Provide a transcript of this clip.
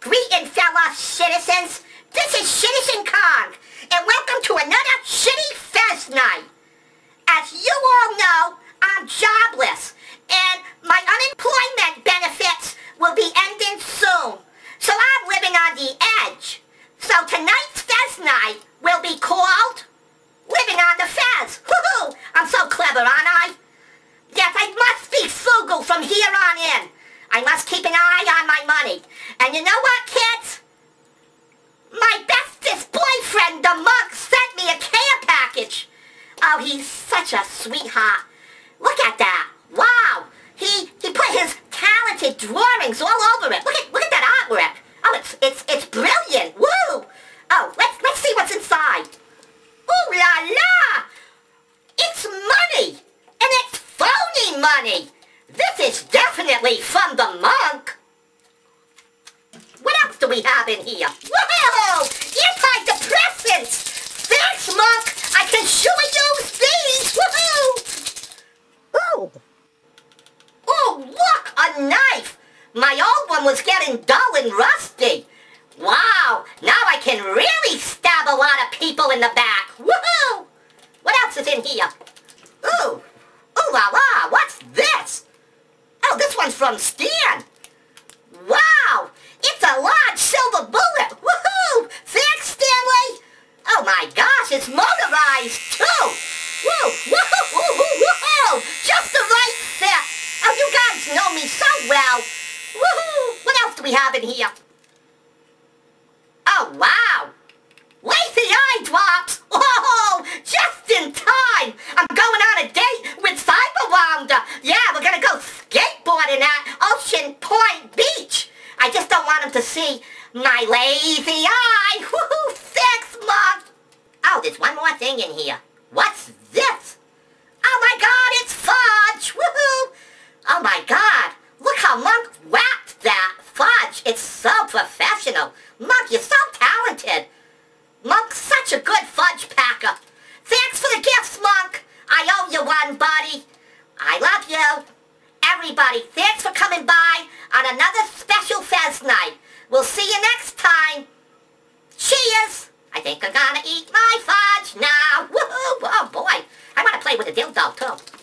Greeting, fellow citizens. This is Citizen Kong, and welcome to another Shitty Fez Night. As you all know, I'm jobless, and my unemployment benefits will be ending soon. So I'm living on the edge. So tonight's Fez Night will be called Living on the Fez. Woohoo! I'm so clever, aren't I? Yes, I must be frugal from here on in. I must keep an eye on my money. And you know what, kids? My bestest boyfriend, the monk, sent me a care package. Oh, he's such a sweetheart. Look at that. Wow. He he put his talented drawings all over it. Look at look at that artwork. Oh, it's it's it's brilliant. Woo! Oh, let's let's see what's inside. Ooh la la! It's money! And it's phony money! This is definitely from the monk. What else do we have in here? Whoa! Antidepressants! Thanks, monk! I can sure use these! Woohoo! Ooh! Ooh, look! A knife! My old one was getting dull and rusty. Wow! Now I can really stab a lot of people in the back. Woohoo! What else is in here? Ooh! Ooh la la! What's this? Oh, this one's from Stan. Wow! It's a large silver bullet! Woohoo! Thanks, Stanley! Oh my gosh, it's motorized too! Whoa! Whoa! Whoa! Whoa! Just the right fit! Oh, you guys know me so well! Woohoo! What else do we have in here? Oh, wow! Lazy eye drops! Oh, just in time! I'm going on a date with Cyberwounder! Yeah, we're gonna go skateboarding at Ocean Point Beach! I just don't want him to see my lazy eye! Woohoo! Thanks, Mom! Oh, there's one more thing in here. What's this? Oh my god, it's fudge! Woohoo! Oh my god! Look how Monk whacked that fudge! It's so professional! Monk, you're so talented! Monk's such a good fudge packer! Thanks for the gifts, Monk! I owe you one, buddy! I love you! Everybody, thanks for coming by on another special Fez night. We'll see you next time. Cheers! I think I'm gonna eat my fudge now. Woohoo! Oh boy, I want to play with the dildo too.